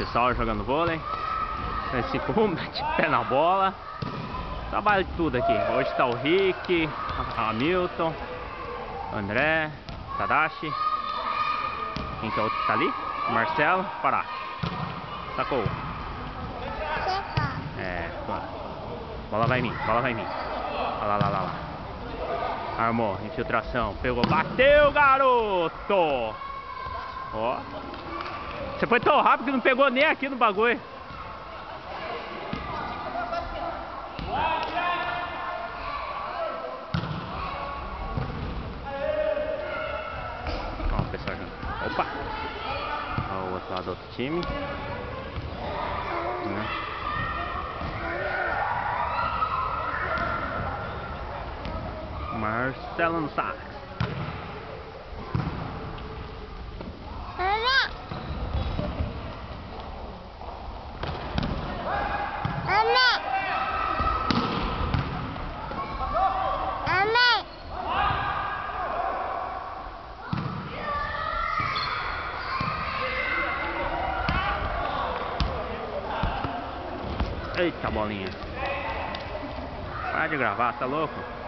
Pessoal jogando vôlei. Esse fumo, de pé na bola. Trabalho de tudo aqui. Hoje está o Rick, Hamilton, André, Tadashi. Quem que é outro que tá ali? Marcelo, Pará. Sacou. É, bola vai em mim, bola vai em mim. Olha lá, lá, lá, lá. Armou, infiltração, pegou, bateu, garoto! Ó. Você foi tão rápido que não pegou nem aqui no bagulho. Ó, o pessoal. Opa! Ó, o outro lado do outro time. Né? Marcelo no Eita bolinha. Para de gravar, tá louco?